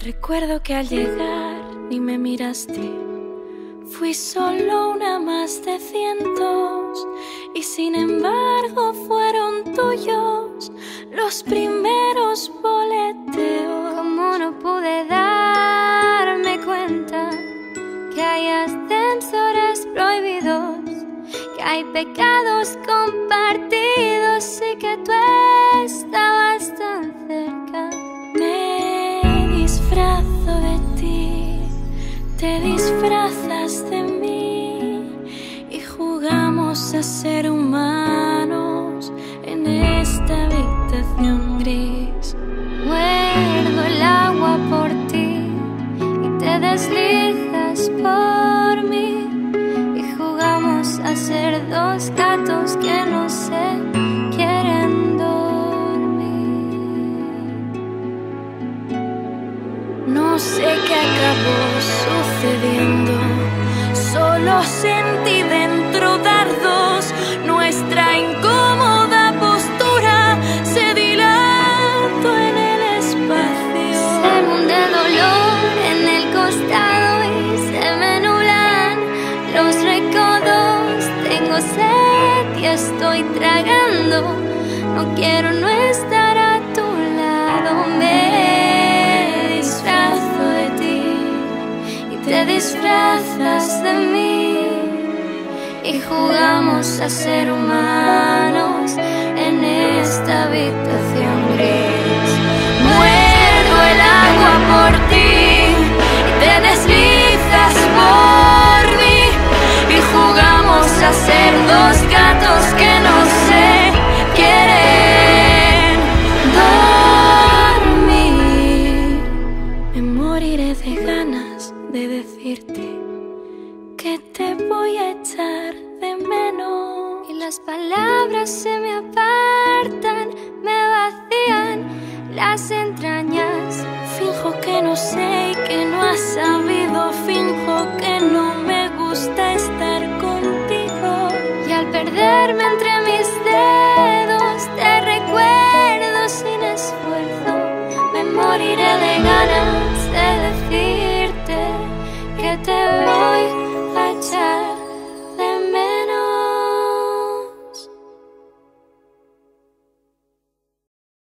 Recuerdo que al llegar ni me miraste. Fui solo una más de cientos y sin embargo fueron tuyos los primeros boleteos. Como no pude darme cuenta que hay ascensores prohibidos, que hay pecados compartidos te disfrazas de mí y jugamos a ser humanos en esta habitación gris. Muerdo el agua por ti y te deslizas por mí y jugamos a ser dos gatos que no. No sé qué acabó sucediendo, solo sentí dentro dardos nuestra incómoda postura se dilató en el espacio. Se hunde dolor en el costado y se me los recodos. Tengo sed y estoy tragando. No quiero no estar de mí. Y jugamos a ser humanos en esta habitación gris. Muerdo el agua por ti y te deslizas por mí y jugamos a ser dos gatos que no se quieren dormir. Me moriré de ganas de decirte que te voy a echar de menos. Y las palabras se me apartan, me vacían las entrañas. Finjo que no sé y que no has sabido,